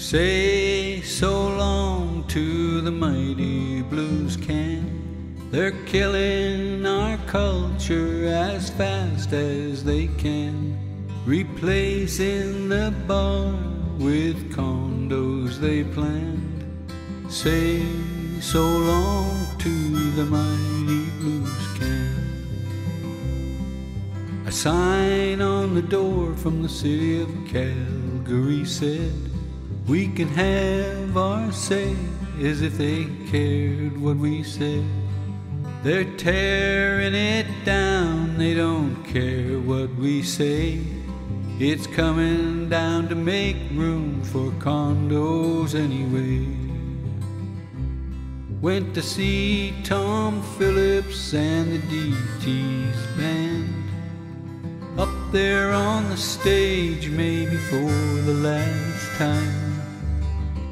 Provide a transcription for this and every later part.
Say so long to the mighty blues can. They're killing our culture as fast as they can, replacing the bar with condos they planned. Say so long to the mighty blues can. A sign on the door from the city of Calgary said, We can have our say as if they cared what we said. They're tearing it down, they don't care what we say. It's coming down to make room for condos anyway. Went to see Tom Phillips and the DT's band. Up there on the stage, maybe for the last time.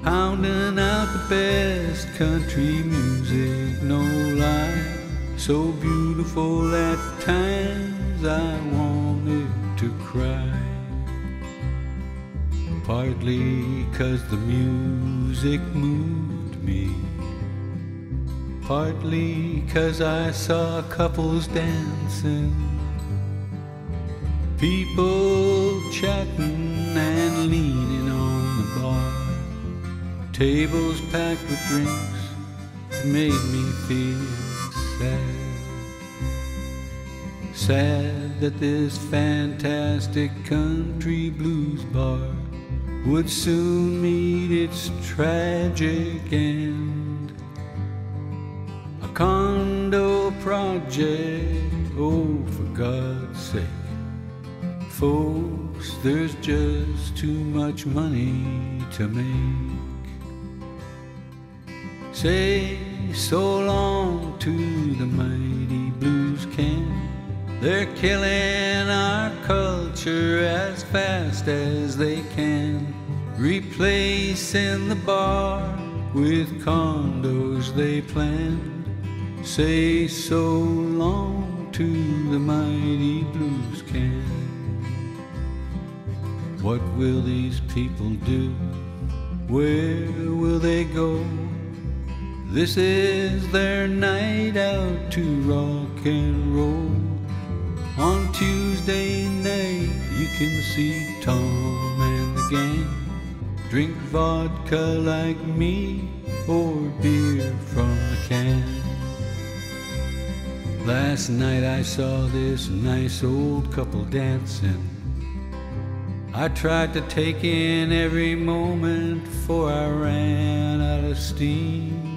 Pounding out the best country music, no lie. So beautiful at times I wanted to cry. Partly cause the music moved me. Partly cause I saw couples dancing. People chatting and leaning on the bar. Tables packed with drinks made me feel sad. Sad that this fantastic country blues bar would soon meet its tragic end. A condo project, oh, for God's sake. Folks, there's just too much money to make. Say so long to the mighty blues can. They're killing our culture as fast as they can, replacing the bar with condos they planned. Say so long to the mighty blues can. What will these people do? Where will they go? This is their night out to rock and roll. On Tuesday night, you can see Tom and the gang drink vodka like me or beer from the can. Last night I saw this nice old couple dancing. I tried to take in every moment, for I ran out of steam.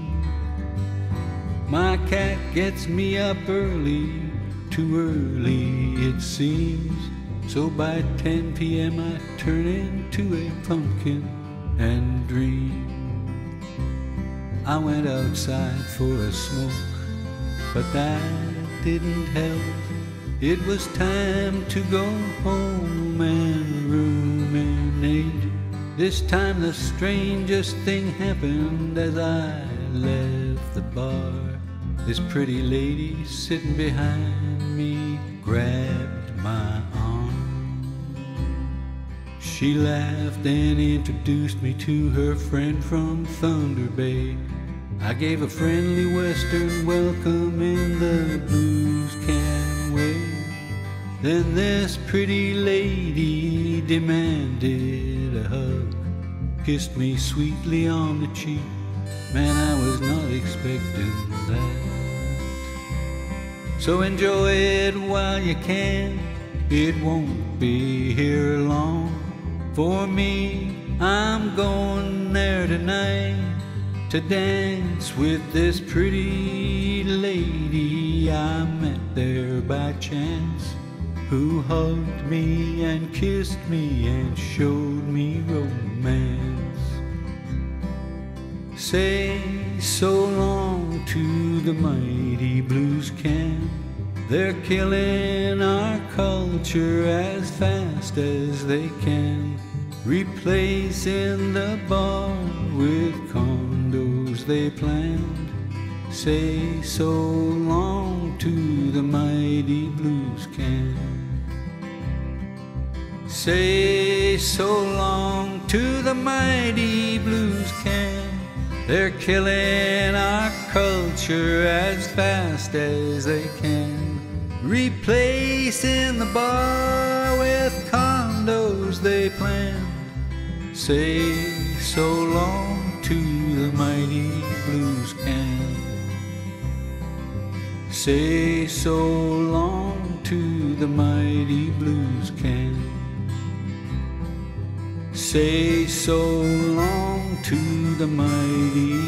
My cat gets me up early, too early it seems. So by 10 p.m. I turn into a pumpkin and dream. I went outside for a smoke, but that didn't help. It was time to go home and ruminate. This time the strangest thing happened as I left the bar. This pretty lady sitting behind me grabbed my arm. She laughed and introduced me to her friend from Thunder Bay. I gave a friendly western welcome in the blues can way. Then this pretty lady demanded a hug, kissed me sweetly on the cheek. Man, I was not expecting that. So enjoy it while you can. It won't be here long. For me, I'm going there tonight to dance with this pretty lady I met there by chance, who hugged me and kissed me and showed me romance. Say so long to the mighty blues can. They're killing our culture as fast as they can, replacing the bar with condos they planned. Say so long to the mighty blues can. Say so long to the mighty blues can. They're killing our culture as fast as they can. Replacing the bar with condos they plan. Say so long to the mighty blues can. Say so long to the mighty blues can. Say so long to the mighty